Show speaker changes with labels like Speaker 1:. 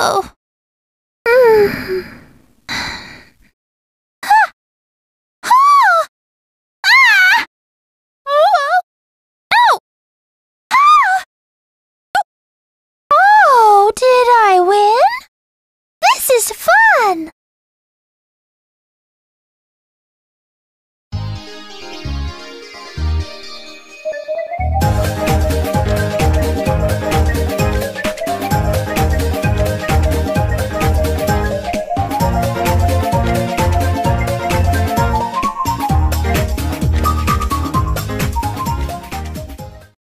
Speaker 1: 哦，嗯。